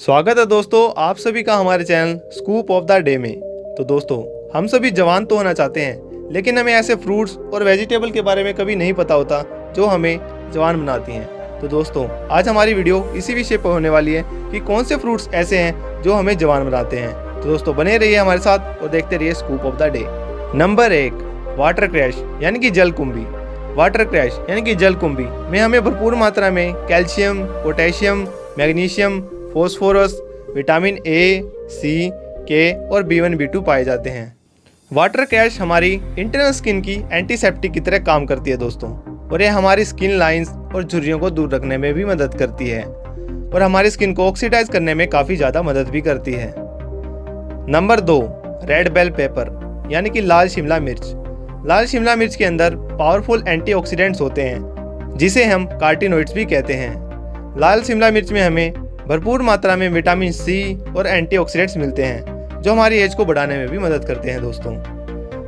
स्वागत है दोस्तों आप सभी का हमारे channel scoop of the day में। तो दोस्तों, हम सभी जवान तो होना चाहते हैं, लेकिन हमें ऐसे फ्रूट्स और वेजिटेबल के बारे में कभी नहीं पता होता जो हमें जवान बनाती हैं। तो दोस्तों, आज हमारी वीडियो इसी विषय पर होने वाली है कि कौन से फ्रूट्स ऐसे हैं जो हमें जवान बनाते हैं। तो दोस्तों, बने रहिए हमारे साथ और देखते रहिए scoop of the day. Number एक, वाटर क्रैश, यानी कि जल कुंभी। वाटर क्रैश, यानी कि जल कुंभी, में हमें भरपूर मात्रा में calcium, potassium, magnesium phosphorus vitamin A C K और बी वन बी टू पाए जाते हैं। वाटर कैश हमारी इंटरनल स्किन की एंटीसेप्टिक की तरह काम करती है दोस्तों, और ये हमारी स्किन लाइंस और झुर्रियों को दूर रखने में भी मदद करती है, और हमारी स्किन को ऑक्सीडाइज करने में काफ़ी ज़्यादा मदद भी करती है। नंबर दो रेड बेल पेपर यानी कि लाल शिमला मिर्च। लाल शिमला मिर्च के अंदर पावरफुल एंटीऑक्सीडेंट्स होते हैं, जिसे हम कार्टिनोइड्स भी कहते हैं। लाल शिमला मिर्च में हमें भरपूर मात्रा में विटामिन सी और एंटीऑक्सीडेंट्स मिलते हैं, जो हमारी एज को बढ़ाने में भी मदद करते हैं दोस्तों।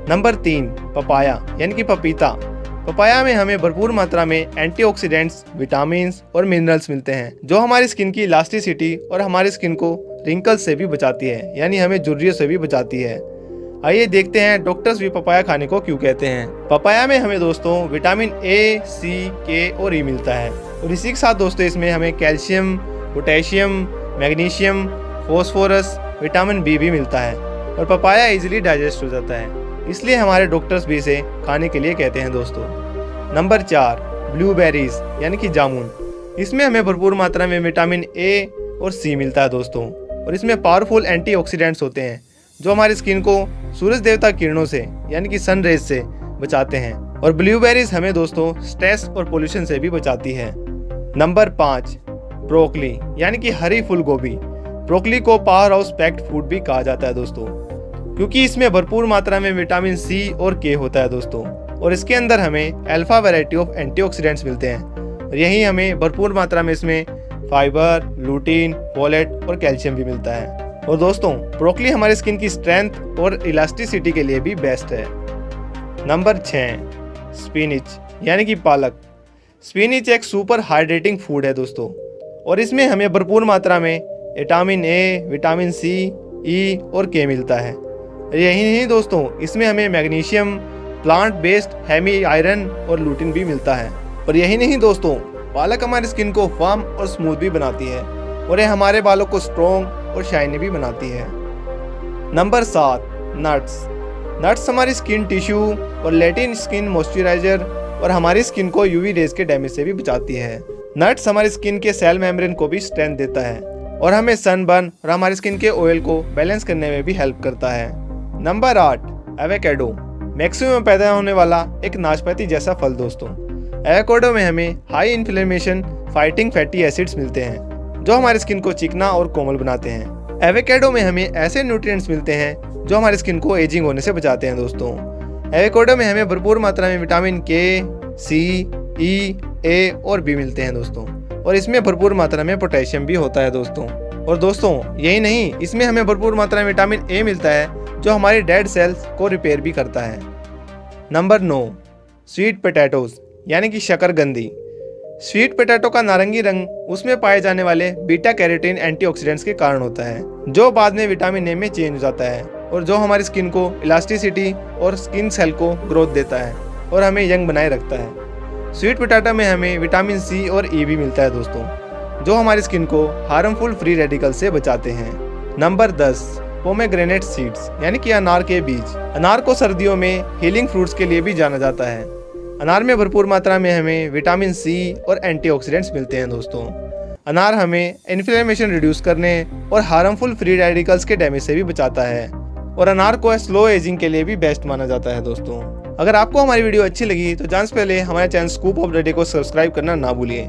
नंबर तीन, पपाया, यानी कि पपीता। पपाया में हमें भरपूर मात्रा में एंटीऑक्सीडेंट्स विटामिन और मिनरल्स मिलते हैं, जो हमारी स्किन की इलास्टिसिटी और हमारी स्किन को रिंकल्स से भी बचाती है, यानी हमें जुर्रियों से भी बचाती है। आइए देखते हैं डॉक्टर्स भी पपाया खाने को क्यों कहते हैं। पपाया में हमें दोस्तों विटामिन ए, सी, के और ई मिलता है, और इसी के साथ दोस्तों इसमें हमें calcium potassium, magnesium, phosphorus, vitamin B भी मिलता है और पपाया इजीली डाइजेस्ट हो जाता है। इसलिए हमारे डॉक्टर्स भी इसे खाने के लिए कहते हैं दोस्तों। नंबर चार ब्लूबेरीज यानी कि जामुन। इसमें हमें भरपूर मात्रा में विटामिन ए और सी मिलता है दोस्तों। और इसमें पावरफुल एंटीऑक्सीडेंट्स होते हैं, जो हमारी स्किन को सूरज देवता किरणों से, यानी कि सन रेज से बचाते हैं। और ब्लूबेरीज हमें दोस्तों स्ट्रेस और पोल्यूशन से भी बचाती है। नंबर पाँच ब्रोकली, यानी कि हरी फूल गोभी ब्रोकली को पावर हाउस पैक्ड फ़ूड भी कहा जाता है दोस्तों, क्योंकि इसमें भरपूर मात्रा में विटामिन सी और के होता है दोस्तों, और इसके अंदर हमें अल्फ़ा वैरायटी ऑफ़ एंटीऑक्सीडेंट्स मिलते हैं, और यही हमें भरपूर मात्रा में इसमें फाइबर लूटीन फोलेट और कैल्शियम भी मिलता है। और दोस्तों, ब्रोकली हमारी स्किन की स्ट्रेंथ और इलास्टिसिटी के लिए भी बेस्ट है। नंबर छः स्पिनिच यानी कि पालक। स्पिनिच एक सुपर हाइड्रेटिंग फ़ूड है दोस्तों और इसमें हमें भरपूर मात्रा में विटामिन ए विटामिन सी ई और के मिलता है। यही नहीं दोस्तों, इसमें हमें magnesium plant based heme iron और लूटिन भी मिलता है। और यही नहीं दोस्तों पालक हमारी स्किन को फर्म और स्मूथ भी बनाती है और यह हमारे बालों को स्ट्रॉन्ग और शाइनी भी बनाती है। नंबर सात नट्स नट्स हमारी स्किन टिश्यू और लेटिन स्किन मॉइस्चराइजर और हमारी स्किन को यूवी रेज के डैमेज से भी बचाती है। नट्स हमारी स्किन के सेल मेम्ब्रेन को भी स्ट्रेंथ देता है और हमें सनबर्न और हमारी स्किन के ऑयल को बैलेंस करने में भी हेल्प करता है। नंबर आठ, एवेकेडो। मैक्सिमम पैदा होने वाला एक नाशपाती जैसा फल दोस्तों। एवेकोडो में हमें high inflammation fighting fatty acids मिलते हैं, जो हमारी स्किन को चिकना और कोमल बनाते हैं। एवेकेडो में हमें ऐसे न्यूट्रिएंट्स मिलते हैं, जो हमारी स्किन को एजिंग होने से बचाते हैं दोस्तों। एवेकोडो में हमें भरपूर मात्रा में विटामिन के सी ई ए और बी मिलते हैं दोस्तों। और इसमें भरपूर मात्रा में पोटेशियम भी होता है दोस्तों। और दोस्तों, यही नहीं, इसमें हमें भरपूर मात्रा में विटामिन ए मिलता है, जो हमारी डेड सेल्स को रिपेयर भी करता है। नंबर नौ स्वीट पोटैटोज यानी कि शकरगंदी। स्वीट पोटैटो का नारंगी रंग, उसमें पाए जाने वाले बीटा कैरेटीन एंटीऑक्सीडेंट्स के कारण होता है, जो बाद में विटामिन ए में चेंज हो जाता है, और जो हमारी स्किन को इलास्टिसिटी और स्किन सेल को ग्रोथ देता है, और हमें यंग बनाए रखता है। स्वीट पोटैटो में हमें विटामिन सी और ई भी मिलता है दोस्तों, जो हमारी स्किन को हार्मफुल फ्री रेडिकल से बचाते हैं। नंबर दस, पोमेग्रेनेट सीड्स, यानी कि अनार के बीज। अनार को सर्दियों में हीलिंग फ्रूट्स के लिए भी जाना जाता है। अनार में भरपूर मात्रा में हमें विटामिन सी और एंटीऑक्सीडेंट्स मिलते हैं दोस्तों। अनार हमें इन्फ्लेमेशन रिड्यूस करने और हार्मफुल फ्री रेडिकल्स के डैमेज से भी बचाता है। और अनार को स्लो एजिंग के लिए भी बेस्ट माना जाता है दोस्तों। अगर आपको हमारी वीडियो अच्छी लगी तो जान से पहले हमारे चैनल स्कूप ऑफ़ डे को सब्सक्राइब करना ना भूलिए।